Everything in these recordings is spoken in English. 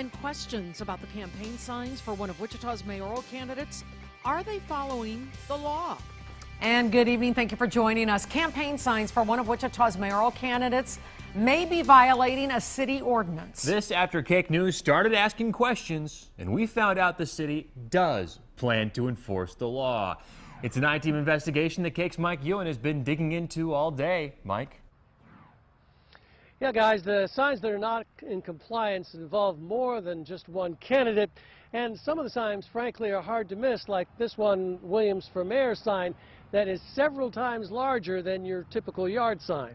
and questions about the campaign signs for one of Wichita's mayoral candidates. Are they following the law? And good evening. Thank you for joining us. Campaign signs for one of Wichita's mayoral candidates may be violating a city ordinance. This after KAKE News started asking questions, and we found out the city does plan to enforce the law. It's an I-team investigation that KAKE's Mike Ewan has been digging into all day. Mike? Yeah, guys, the signs that are not in compliance involve more than just one candidate. And some of the signs, frankly, are hard to miss, like this one, Williams for Mayor sign, that is several times larger than your typical yard sign.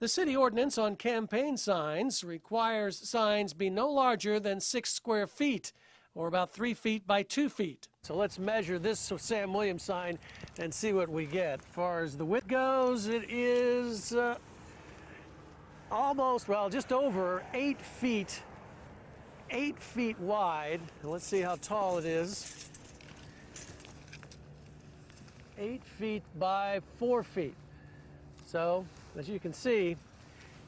The city ordinance on campaign signs requires signs be no larger than six square feet, or about three feet by two feet. So let's measure this Sam Williams sign and see what we get. As far as the width goes, it is uh, almost, well, just over eight feet, eight feet wide. Let's see how tall it is. Eight feet by four feet. So, as you can see,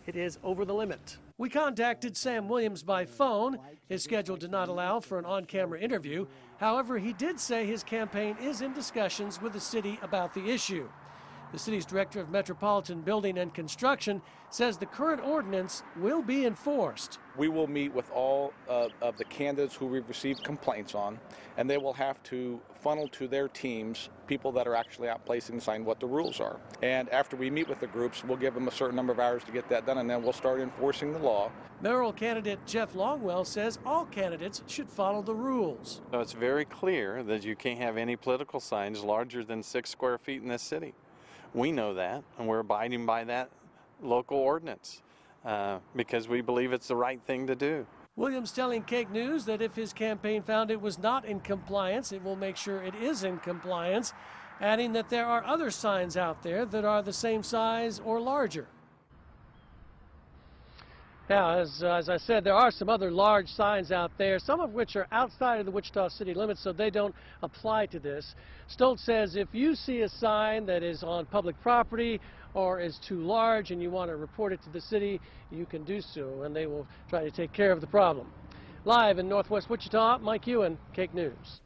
it is over the limit. We contacted Sam Williams by phone. His schedule did not allow for an on camera interview. However, he did say his campaign is in discussions with the city about the issue. The city's director of Metropolitan Building and Construction says the current ordinance will be enforced. We will meet with all uh, of the candidates who we've received complaints on, and they will have to funnel to their teams people that are actually out placing the sign what the rules are. And after we meet with the groups, we'll give them a certain number of hours to get that done, and then we'll start enforcing the law. Mayoral candidate Jeff Longwell says all candidates should follow the rules. So it's very clear that you can't have any political signs larger than six square feet in this city. We know that, and we're abiding by that local ordinance uh, because we believe it's the right thing to do. Williams telling KAKE News that if his campaign found it was not in compliance, it will make sure it is in compliance, adding that there are other signs out there that are the same size or larger. Now, as, uh, as I said, there are some other large signs out there, some of which are outside of the Wichita city limits, so they don't apply to this. Stoltz says if you see a sign that is on public property or is too large and you want to report it to the city, you can do so, and they will try to take care of the problem. Live in northwest Wichita, Mike Ewan, KAKE News.